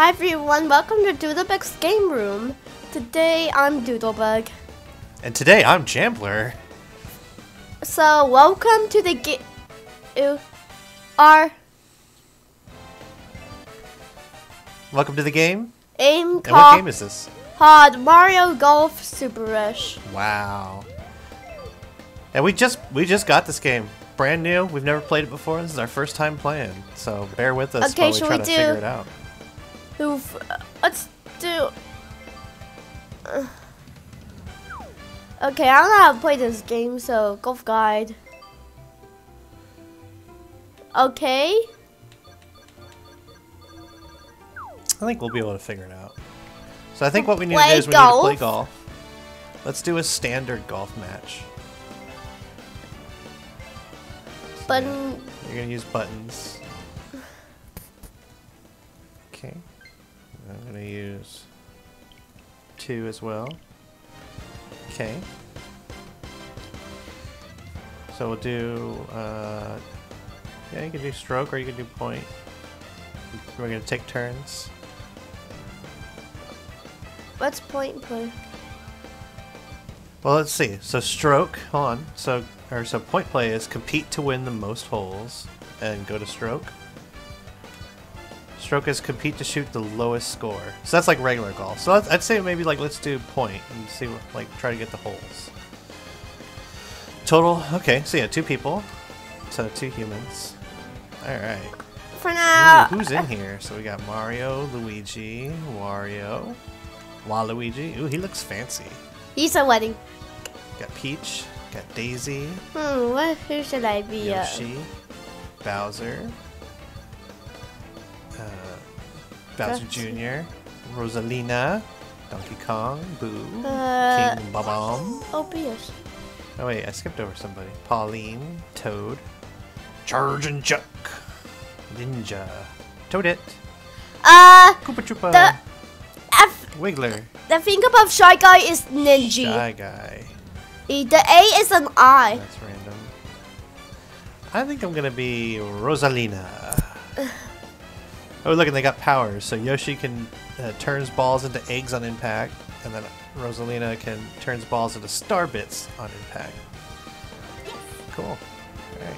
Hi everyone, welcome to Doodlebug's Game Room. Today I'm Doodlebug. And today I'm JamBlur. So welcome to the game. Our Welcome to the game. aim And what game is this? called Mario Golf Super Rush. Wow. And we just we just got this game. Brand new. We've never played it before. This is our first time playing. So bear with us Okay, while we try we to do- figure it out. Who've, uh, let's do. uh, okay, I don't know how to play this game, so Golf Guide. Okay. I think we'll be able to figure it out. So I think what we need to do is we need to play golf? golf. Let's do a standard golf match. So, But yeah, you're gonna use buttons. Okay. I'm gonna use two as well. Okay. So we'll do, uh, yeah, you can do stroke or you can do point. We're gonna take turns. let's point play. Well, let's see. So stroke, hold on. So or so point play is compete to win the most holes and go to stroke. Stroke is compete to shoot the lowest score. So that's like regular golf. So I'd say maybe like let's do point and see what like try to get the holes. Total. Okay. So yeah, two people. So two humans. All right. For now. Ooh, who's in here? So we got Mario, Luigi, Wario, Waluigi. Ooh, he looks fancy. He's a wedding. Got Peach, got Daisy, Hmm, what, who should I be? Uh, Yoshi, Bowser, Bowser Jr., Rosalina, Donkey Kong, Boo, Uh, King Bob-omb. oh. Oh wait, I skipped over somebody. Pauline, Toad, Chargin' Chuck, Ninja, Toadette, Uh, Koopa Troopa, the, F, Wiggler, the thing about Shy Guy is Ninja. Shy Guy. The A is an I. That's random. I think I'm gonna be Rosalina. oh, look, and they got powers. So Yoshi can uh, turns balls into eggs on impact, and then Rosalina can turns balls into star bits on impact. Cool. All right.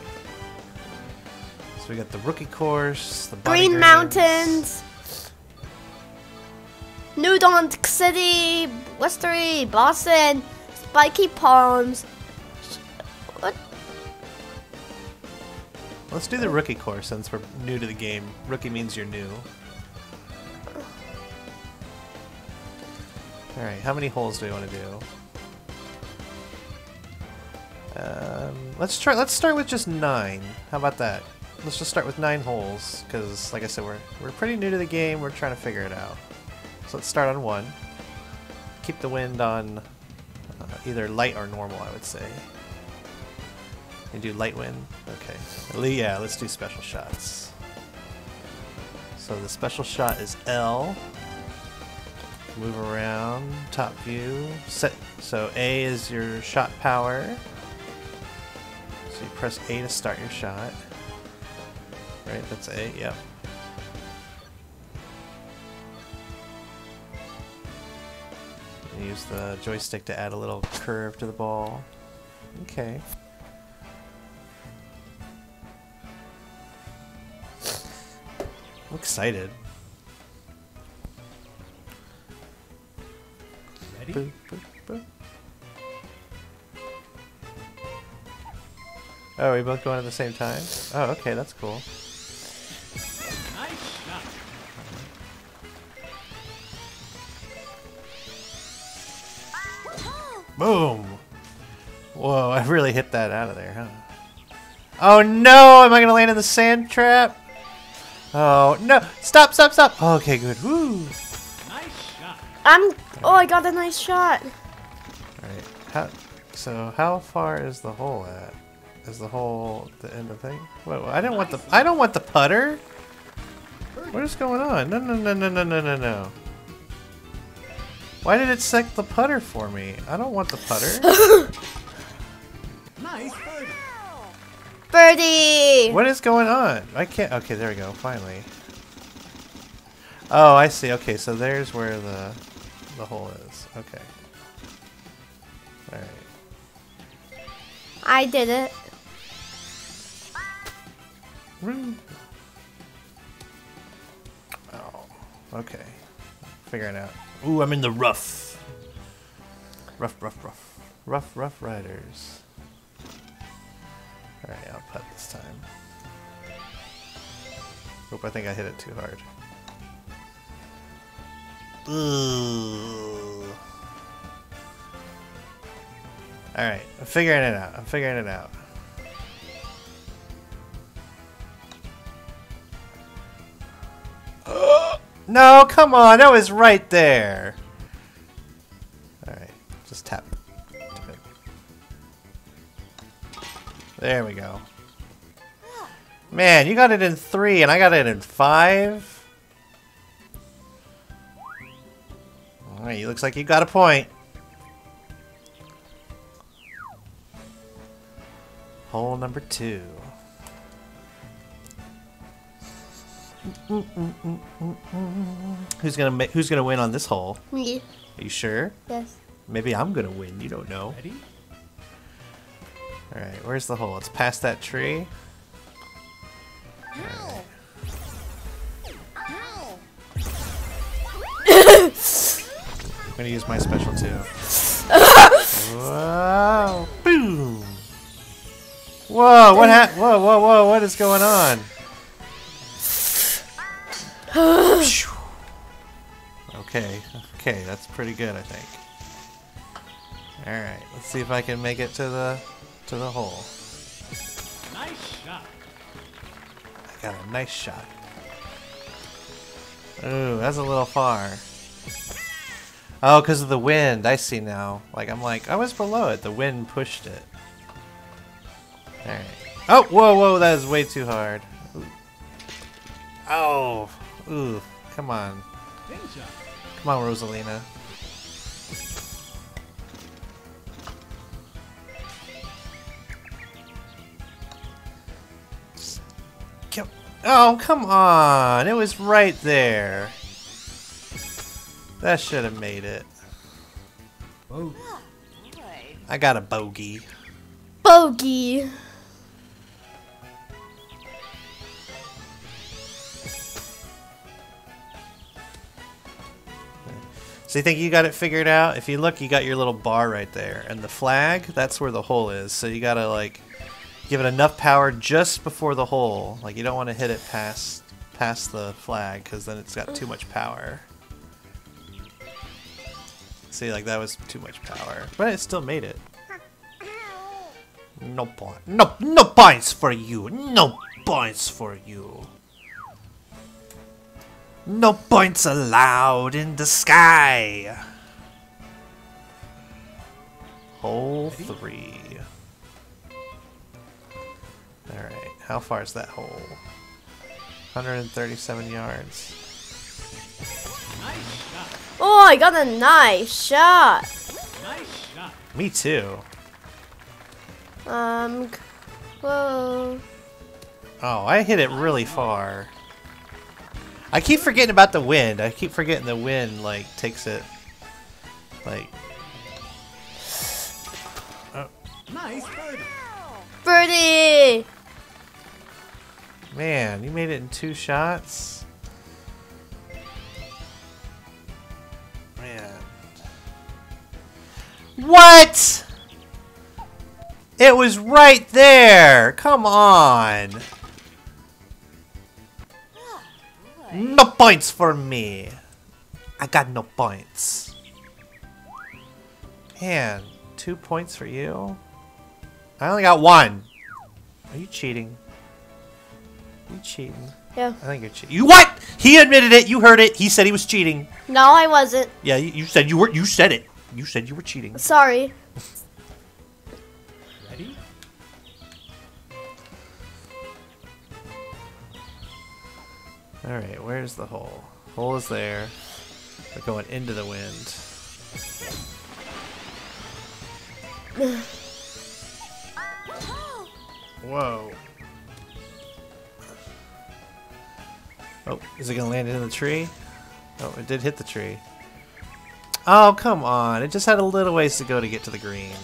So we got the rookie course, the Green. Mountains. New Donk City, Westery, Boston, Spiky Palms. Let's do the rookie course since we're new to the game. Rookie means you're new. Alright, how many holes do we want to do? Um, let's try. Let's start with just nine. How about that? Let's just start with nine holes, because, like I said, we're we're pretty new to the game. We're trying to figure it out. So let's start on one. Keep the wind on uh, either light or normal, I would say. And do light wind? Okay. Yeah, let's do special shots. So the special shot is L. Move around, top view. Set. So A is your shot power. So you press A to start your shot. Right, that's A, yep. Use the joystick to add a little curve to the ball. Okay. Excited. Ready? Boop, boop, boop. Oh, are we both going at the same time? Oh, okay, that's cool. Nice shot. Boom! Whoa, I really hit that out of there, huh? Oh no! Am I gonna land in the sand trap? Oh, no. Stop, stop, stop. Okay, good. Woo. Nice shot. I'm... Oh, I got a nice shot. Alright. How... So, how far is the hole at? Is the hole the end of the thing? Wait, I don't want the... I don't want the putter. What is going on? No, no, no, no, no, no, no, no. Why did it select the putter for me? I don't want the putter. nice putter. Birdie. What is going on? I can't. Okay, there we go. Finally. Oh, I see. Okay, so there's where the the hole is. Okay. All right. I did it. Oh, okay. Figuring out. Ooh, I'm in the rough. Rough, rough, rough. Rough, rough riders. I'll putt this time. Oop, I think I hit it too hard. Alright, I'm figuring it out. I'm figuring it out. No, come on, that was right there. There we go. Man, you got it in three and I got it in five. Alright, you looks like you got a point. Hole number two. Who's gonna ma- Who's gonna win on this hole? Me. Are you sure? Yes. Maybe I'm gonna win. You don't know. Ready? All right, where's the hole? It's past that tree. I'm gonna use my special too. Wow! Boom! Whoa! What hap- Whoa! Whoa! Whoa! What is going on? okay. Okay, that's pretty good, I think. All right, let's see if I can make it to the to the hole. Nice shot. I got a nice shot. Ooh, that's a little far. Oh, because of the wind. I see now. Like, I'm like, I was below it. The wind pushed it. Alright. Oh, whoa, whoa, that is way too hard. Ooh. Oh, ooh, come on. Come on, Rosalina. Oh, come on! It was right there. That should have made it. Oh, I got a bogey. Bogey. So you think you got it figured out? If you look, you got your little bar right there. And the flag, that's where the hole is. So you gotta, like, give it enough power just before the hole. Like, you don't want to hit it past past the flag, because then it's got too much power. See, like, that was too much power. But it still made it. No point. No, no points for you. No points for you. No points allowed in the sky. Hole three. Alright, how far is that hole? 137 yards. nice shot. Oh, I got a nice shot. Nice shot. Me too. Um, whoa. Oh, I hit it really far. I keep forgetting about the wind. I keep forgetting the wind, like, takes it, like, Oh. Nice birdie. Birdie. man, you made it in two shots? Man. What? It was right there! Come on! No points for me! I got no points. Man, two points for you? I only got one. Are you cheating? Are you cheating? Yeah. I think you're cheating. You what? He admitted it. You heard it. He said he was cheating. No, I wasn't. Yeah, you, you said you were. You said it. You said you were cheating. Sorry. Ready? All right, where's the hole? Hole is there. We're going into the wind. Whoa. Oh, is it gonna land in the tree? Oh, it did hit the tree. Oh, come on. It just had a little ways to go to get to the green.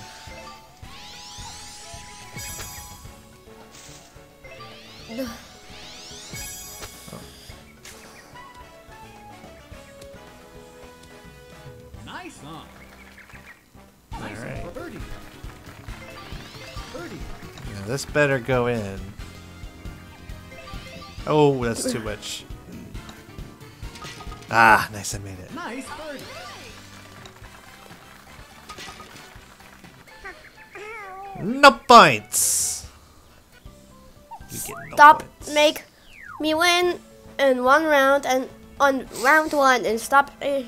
Better go in. Oh, that's too much. Ah, nice, I made it. Nice birdie. No points! You get no Stop, points. make me win in one round and on round one and stop uh,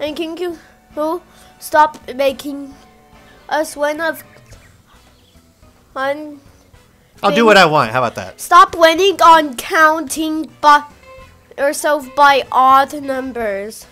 making you who stop making us win of one. I'll do what I want. How about that? Stop winning on counting by yourself by odd numbers.